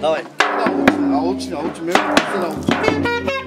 到位。那我们，我们，那我，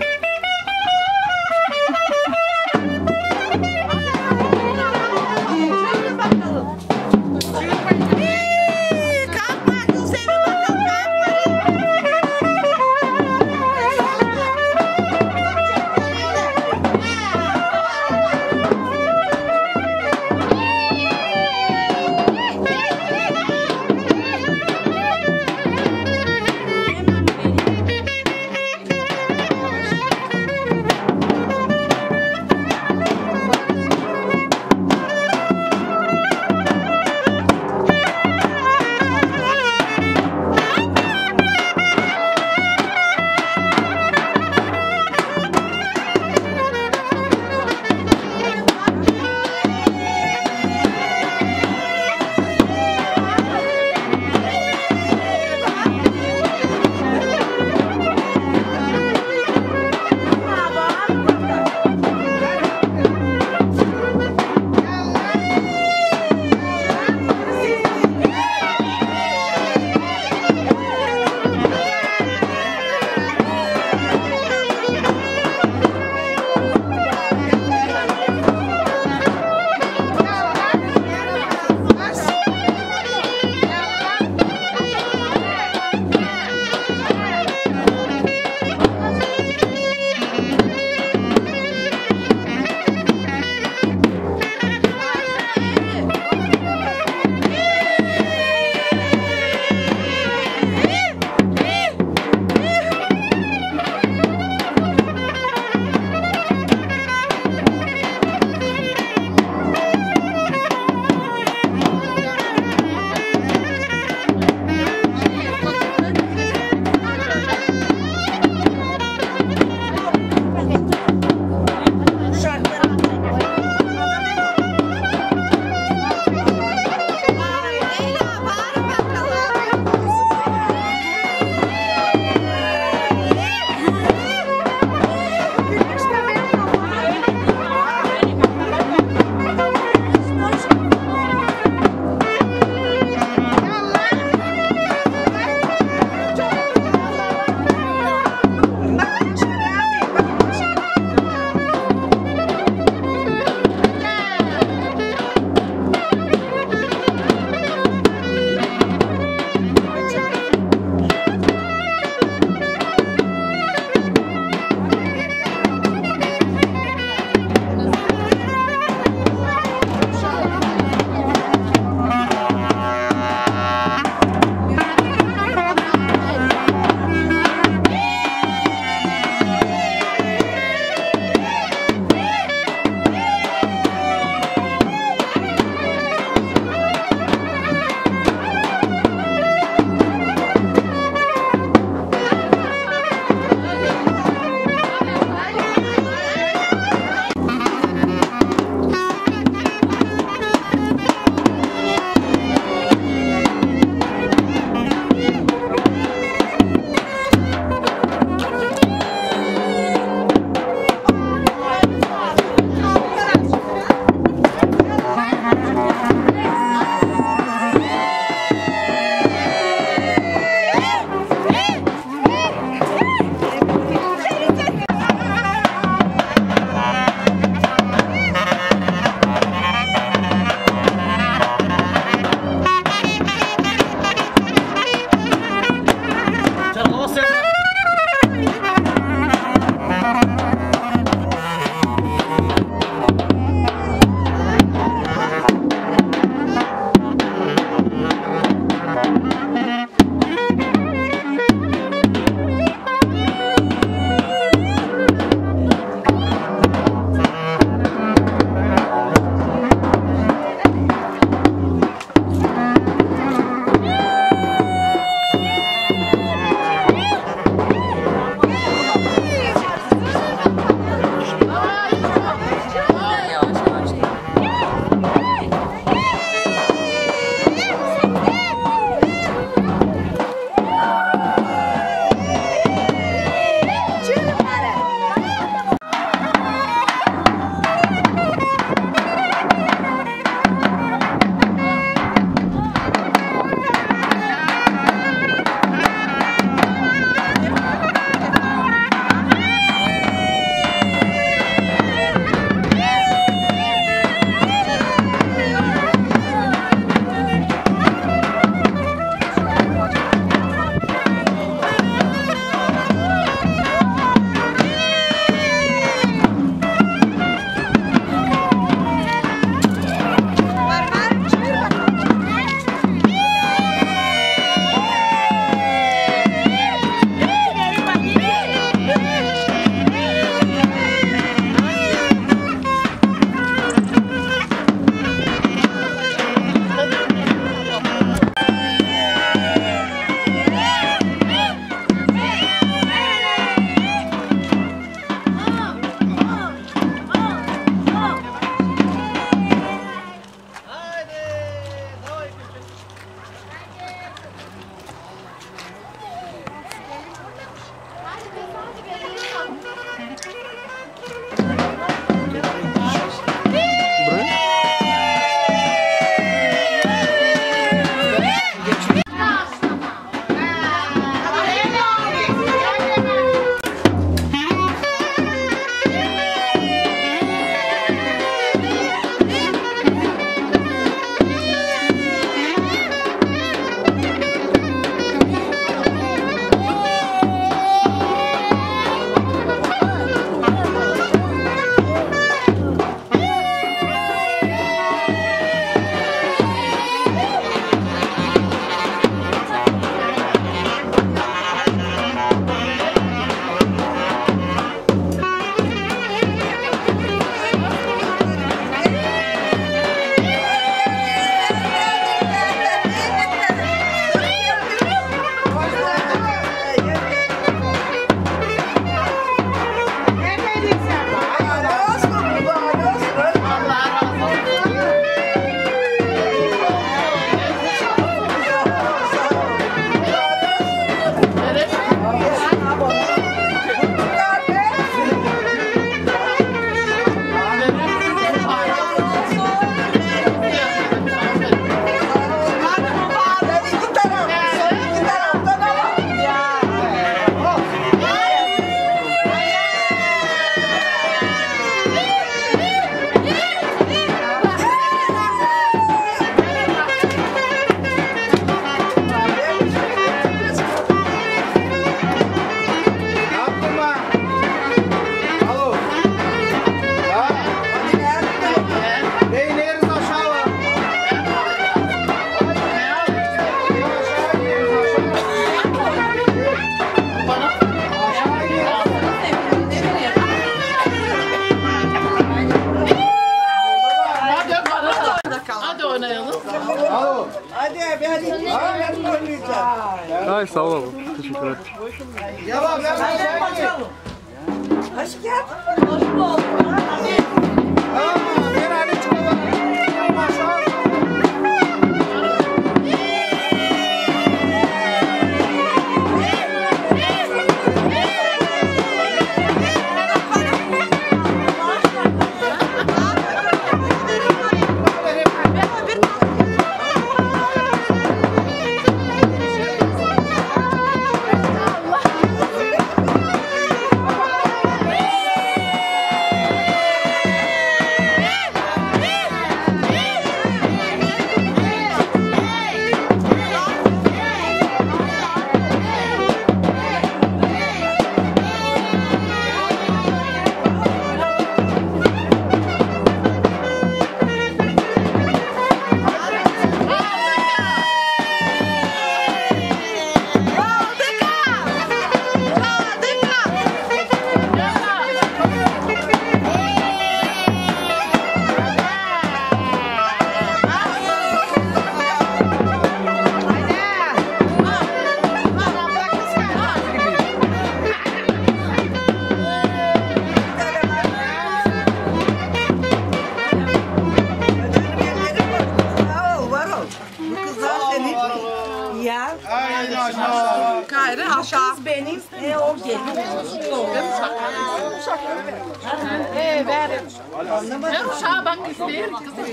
Ben uşağa bak isterim kızım.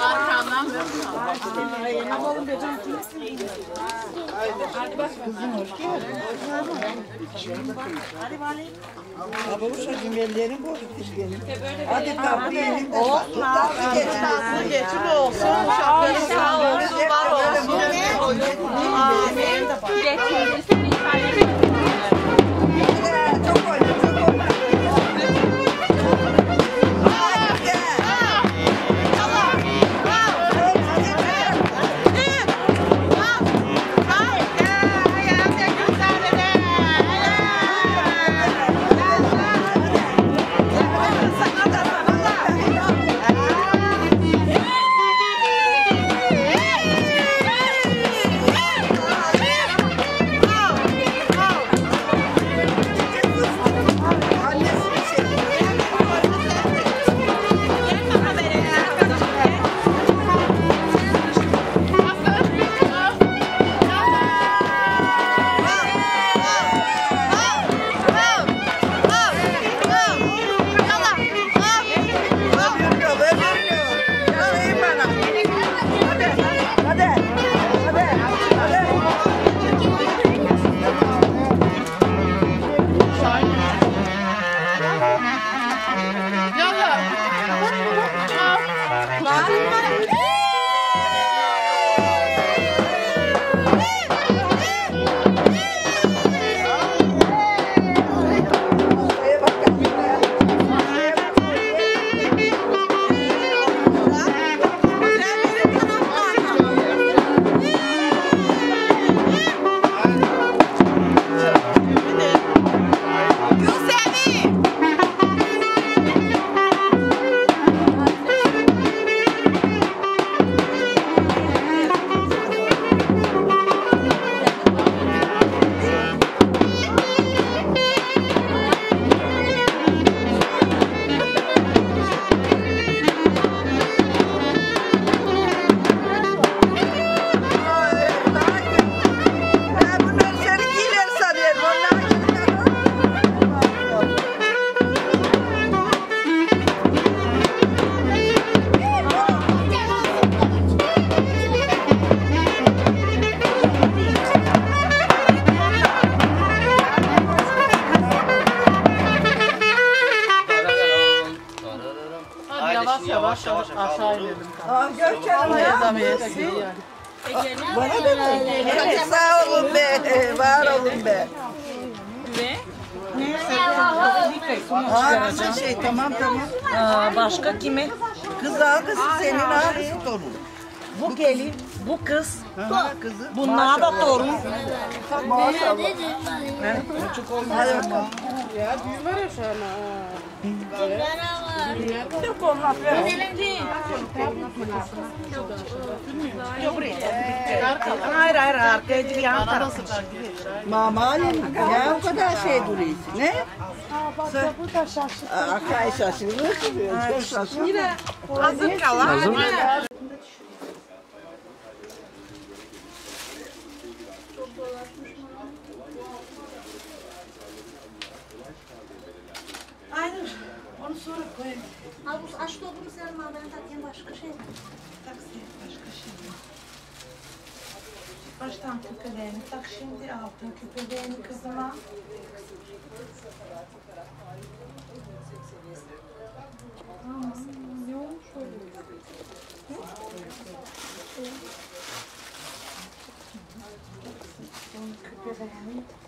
Arkamdan ver uşağı. Baba uşacığım ellerin bozuk benim. Hadi tatlı yiyelim de. Tatlı geçin. Geçim olsun. Şahane sağ olsun. Var olsun. Amin. Çok kime? Kız al kız senin al. Bu gelin. Bu kız. Bunlar da torun. Yok onlar. Hayır hayır arkaya yan tarafı. Mama ya o kadar şey duruyorsun ne? Akay şaşırır. Çok şaşırır. Hazır kalan. Aynen. Onu sonra koyayım. Al bu senin al ben takayım başka şey. Taksi başka şey. Baştan küpelerini tak şimdi altın küpelerini kızıma. O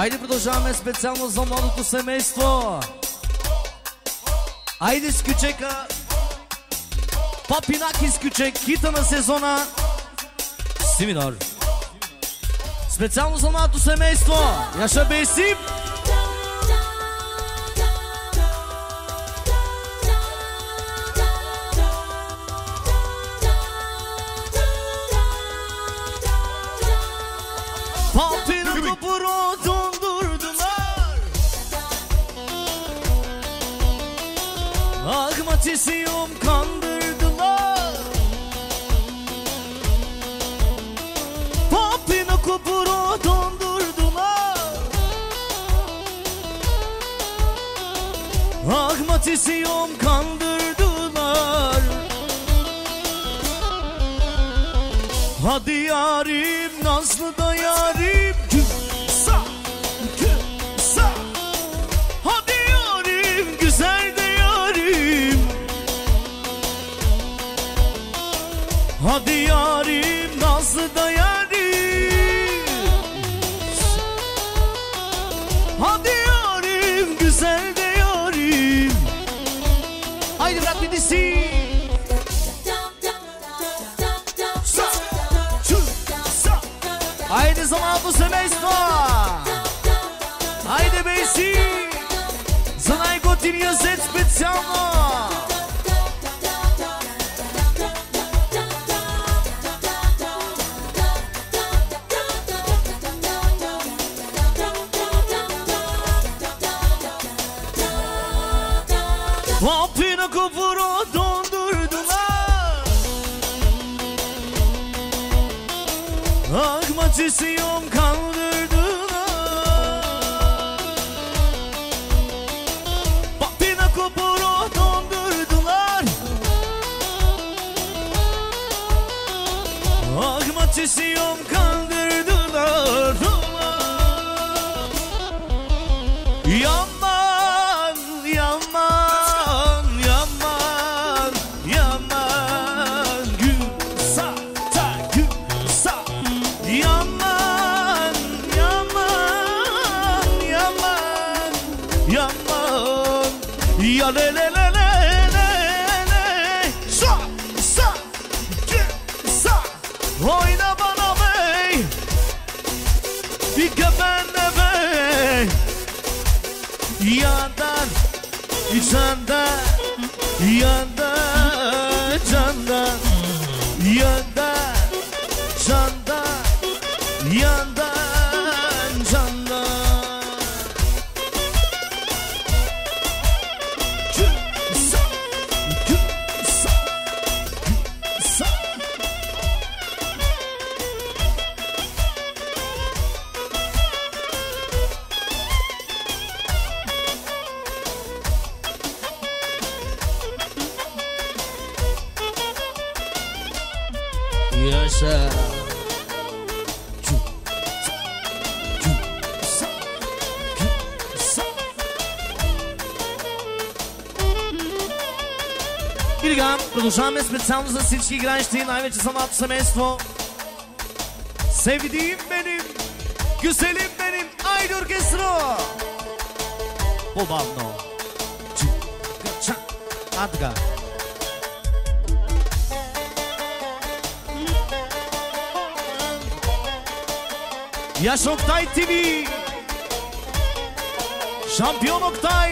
Айде продължаваме специално за младото семейство. Айде с кючека. Папинаки с кючек. На сезона. Симинор. Специално за младото семейство. Яша Бесип. Papino Agmatisiyum kandırdılar. Hadi yarim Nazlı Vampire kapıra dondurdular Akmatisi yaman Ya le le le le le le Sa, sa, gülsa Oyna bana bey. Bir kefenle bey. Yandan, candan, yandan, продължаваме специално за всички играещи, най-вече за малко семейство. Sevdiğim benim, güzelim benim, Aydı Orkestro. Pobavno. А, така. Yaş Oktay TV Şampiyon Oktay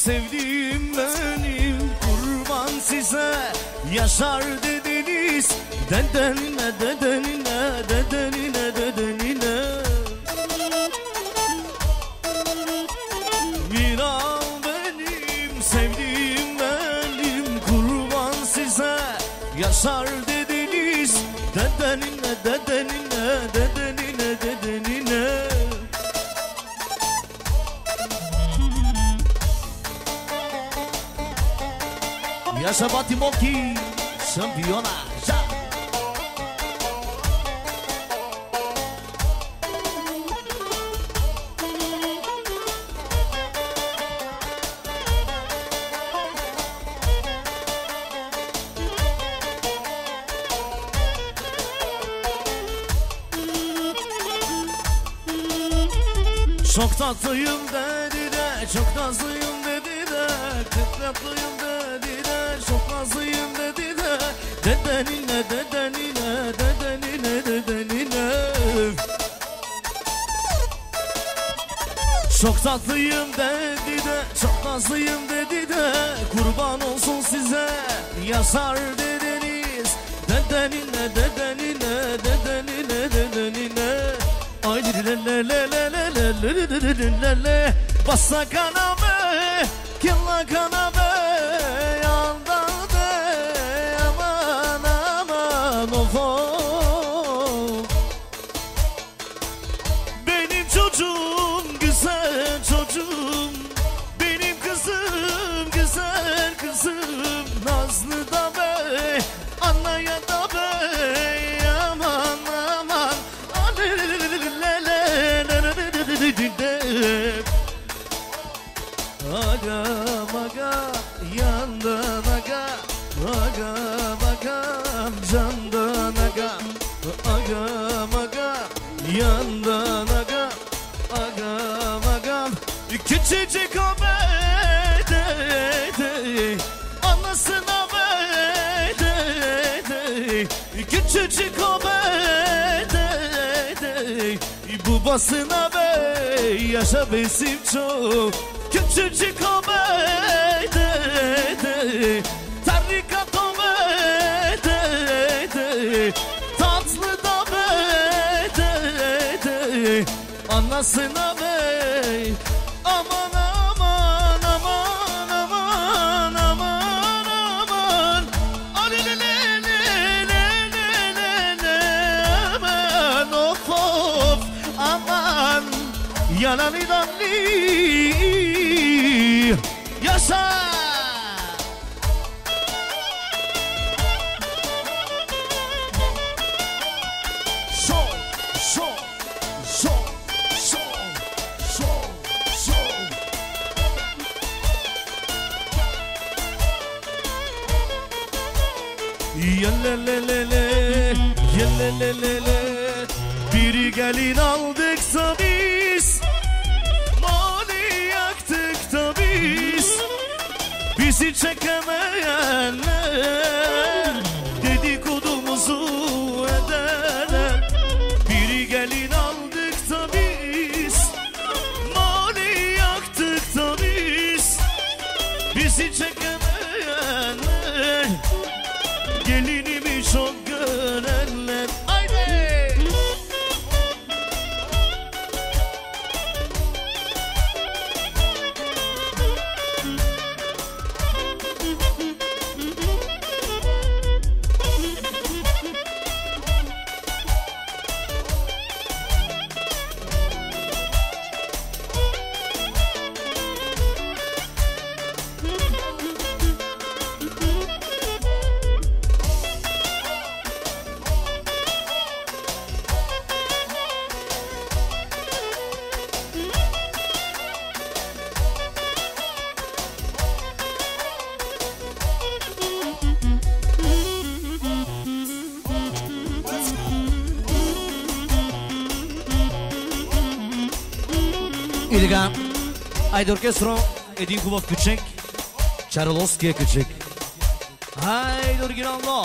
sevdiğim benim. Kurban size yaşar dediniz. Dedenine, dedenine, dedenine, dedenine Miran benim, sevdiğim benim. Kurban size yaşar dediniz. Dedenine, dedenine, dedenine, Essa bota moqui, sambiona, já. Çok tatlıyım dedi de, çok tatlıyım dedi de, kıkratlıyım dedi nazlıyım dedi de Dedenine dedenine Dedenine dedenine Çok tatlıyım dedi de Çok nazlıyım dedi de Kurban olsun size Yazar dedeniz Dedenine dedenine Dedenine dedenine Ay le le le le le le le le le le le Bassa kaname Killa kaname basına bey yaşa besim çok. Küçücük o bey de de tarikat o bey de de tatlı da bey de de anlasına bey Yanani danni Yasa. Sol, sol, sol, sol, sol, sol. Yelelelele, yelelelele Biri gelin aldı. Bizi çekemeyenler Gelinimi çok Ajde orkestro, един хубав ключек. Чарловския ключек. Хайде оригинално!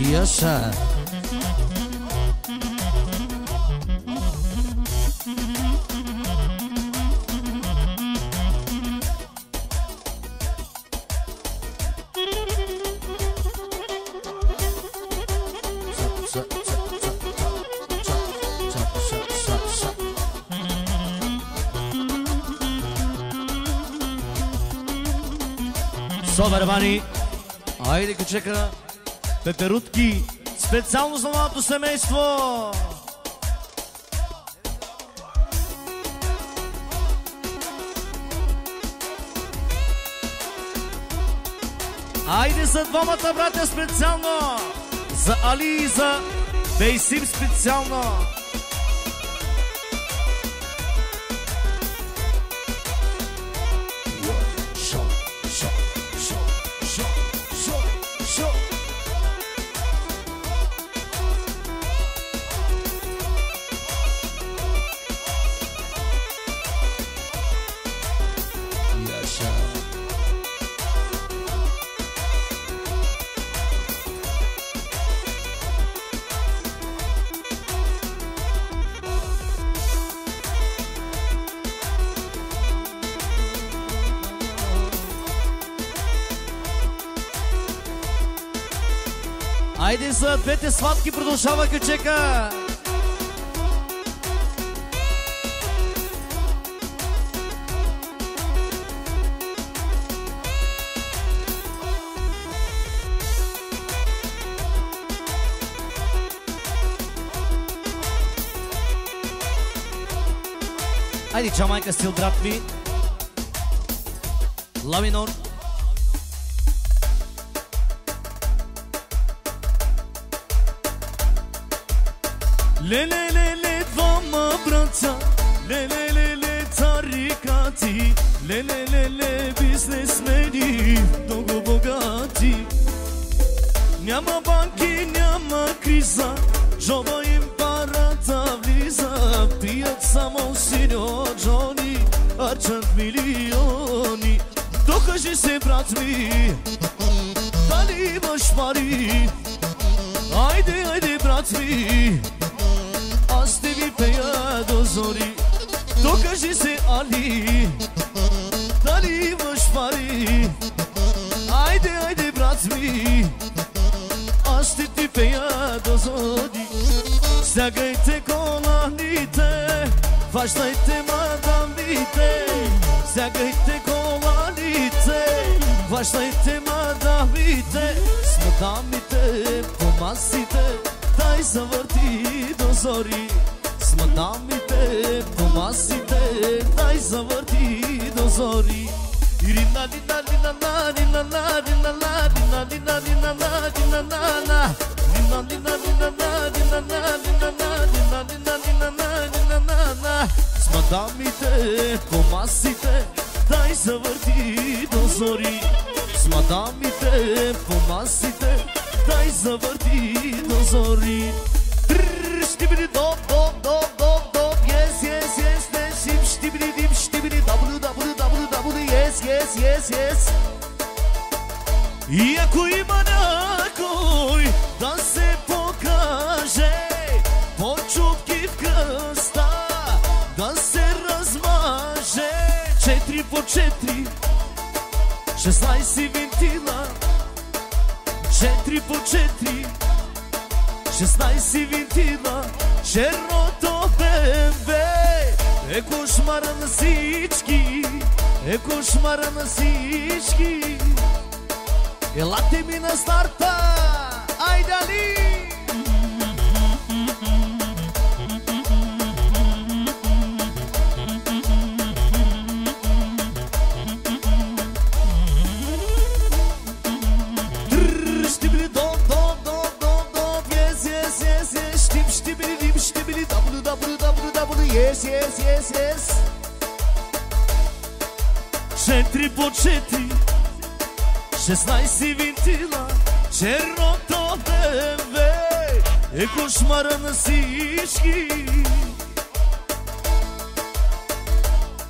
Yes, sir. Sober Bunny. Haydi küçük kral. Пеперутки! Специално за младото семейство! Айде за двамата братя специално! За Али и за Бейсим специално! Вашите сладки продължава качека. Айде, Джамайка, стил брат ми. Ламинор. Ламинор. Le le двама le тарикати Le le le le бизнесмени Много богати Няма банки, няма криза. Джоба им парата влиза. Пият само синьо Джони. Арчат милиони. Докажи се брат ми. Дали имаш пари? Айде, айде брат ми i feja zori To kaži se Ali Dali vaš fari Ajde, ajde brat mi Ashti ti feja zori. Zagajte kolanite Vazhdajte madamite Zagajte kolanite Vazhdajte madamite Smëdamite, pomasite Daj zavërti do zori. Madame te, pomasi te, daj zavrti do zori Irina dina dina na, dina na, dina na, dina dina dina na, dina na na Dina dina dina na, dina na, dina na, dina dina dina na, dina na na S madame te, pomasi te, daj zavrti do zori S madame te, pomasi te, daj zavrti do zori Stibidi Yes yes yes Yes yes. Yes yes И ако има някой да се покаже По чупки в кръста да се размаже. Четири по четири 16 вентила Четири по четири 16 винтила Черното БМВ Е кошмара на всички Е кошмара на всички Елате ми на старта Айде Али! yes, yes, yes, yes. Četiri po četiri, šestnajsti vintila, черното небе е кошмара на всички.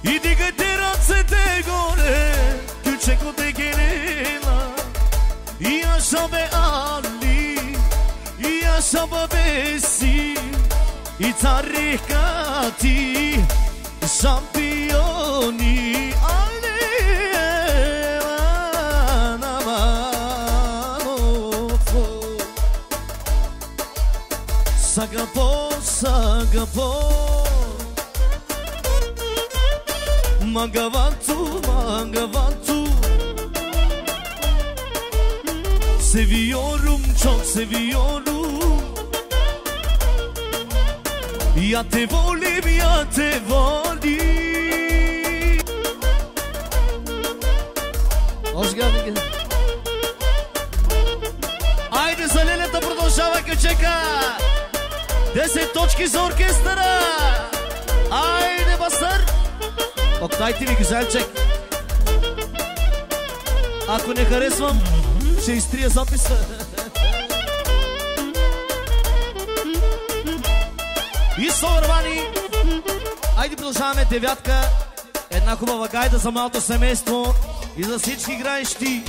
И дигайте ръцете горе, ключекоте генела, и ашабе Али, и ашаба Бесил. I taricati Șampionii ale Sagapò, sagapò Mangavantu, mangavantu Seviyorum, çok seviyorum Ya te volim, ya te volim Hoş geldin. Айде за Лелята продължава Кючека! 10 точки за оркестъра! Айде, Басър! Октайте ми, güzel чек! Ако не харесвам, ще изтрия записа. И Совървани! Айде продължаваме девятка. Една хубава гайда за малото семейство и за всички играещи.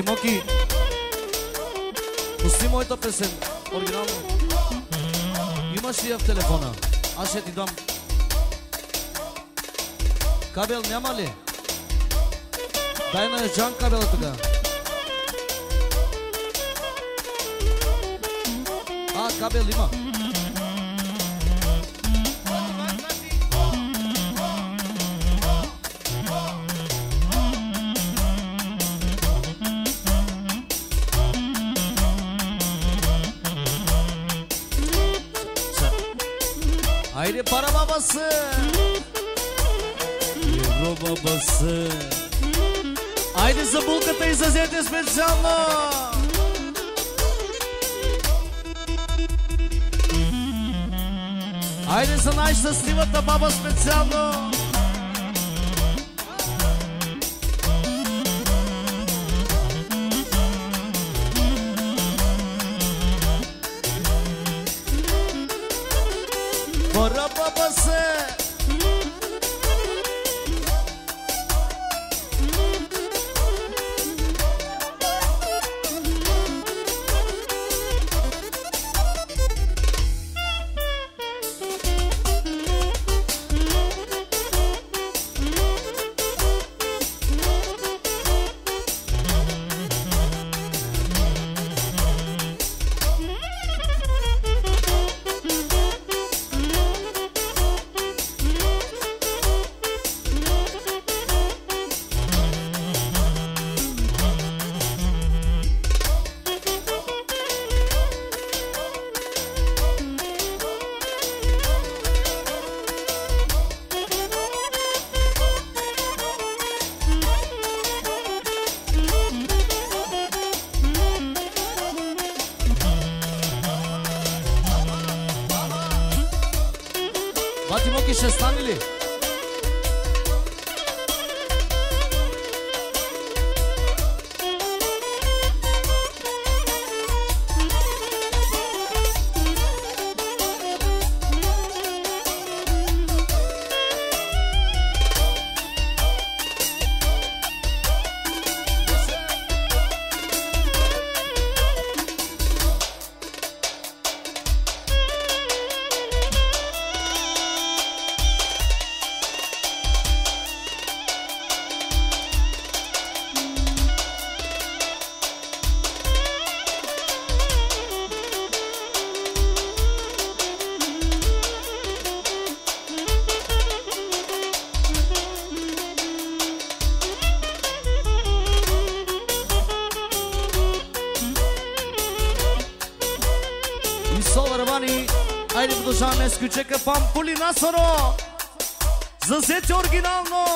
Мати Моки, пусти моята песен, оригинално. Имаш ли я в телефона? Аз ще ти дам. Кабел няма ли? Дай на Джан кабела тогава. А, кабел има. Babası. Euro babası. Haydi за булката и за зете специално. Хайде за най-щастливата баба специално! Продължаваме с ключека Пампули Насоро. За сети оригинално.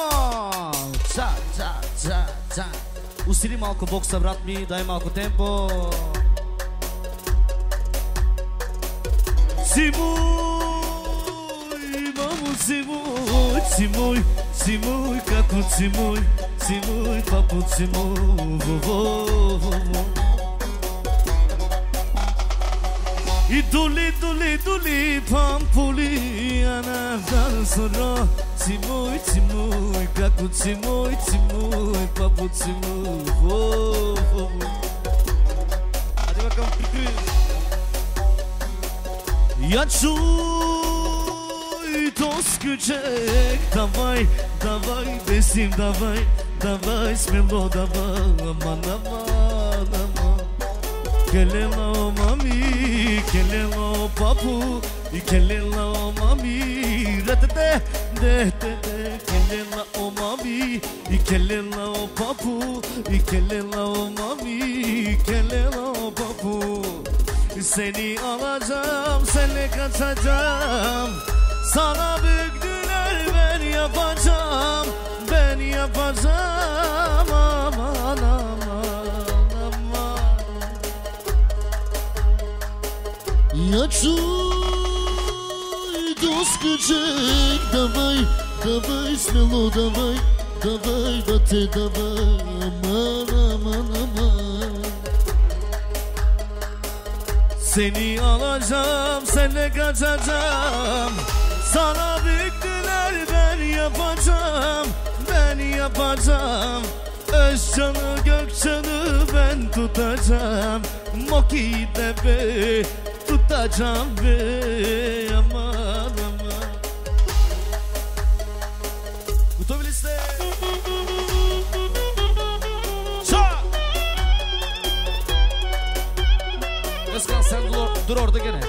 Ча, ча, ча, ча. Усили малко бокса, брат ми, дай малко темпо. Симуй, мамо, симуй, симуй, симуй, како симуй, симуй, папу, симуй, во, во, во, во. I duli duli pampuli anahtar sonra Timoy timoy kaku timoy timoy papu timoy oh, oh. Hadi bakalım Ya çuy toz küçük Davay davay besim davay Davay smelo davay aman aman aman Kelelo mami, kelelo papu, kelelo mami, ratete, de de de, kelelo mami, kelelo papu, kelelo mami, kelelo papu. Seni alacağım, seninle kaçacağım. Sana büktüler ben yapacağım, ben yapacağım Я чуй, доскочек, давай, давай, смело, давай, давай, бате, давай, aman, aman, aman. Seni alacağım, seninle kaçacağım. Sana büktüler, ben yapacağım, ben yapacağım. Özcanı Gökçen'i ben tutacağım. Moki'yi de be tutacağım be aman aman. Gotovi li ste? Çak! Özkan sen dur, dur orada gene.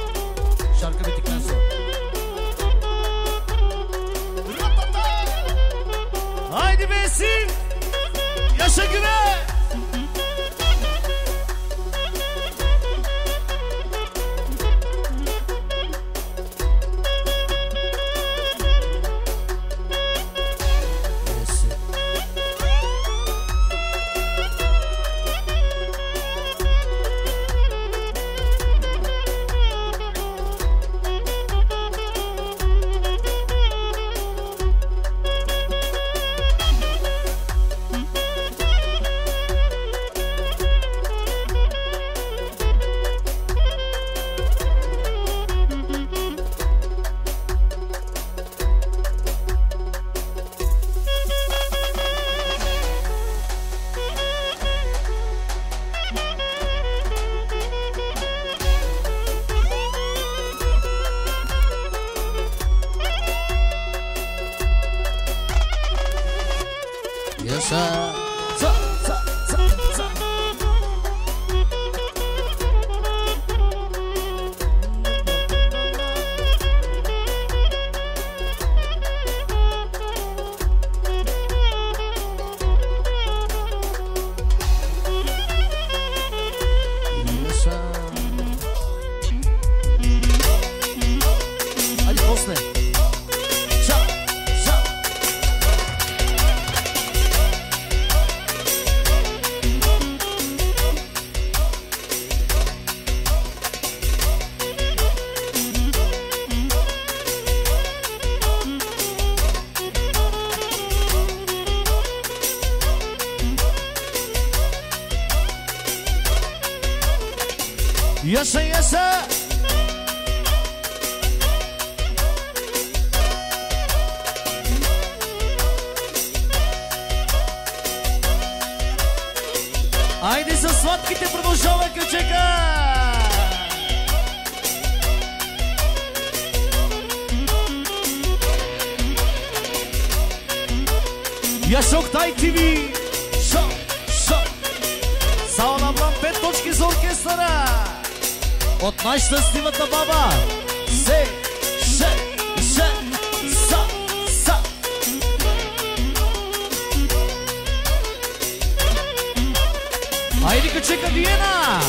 Şarkı bittikten sonra. Haydi Besim! Yaşa güve! Yes, yes, sir. Айде със сладките продължава ключека! Ясок Тай ТВ! От най-щастливата баба! Се, ше, ше, са, са! Айде качека Виена!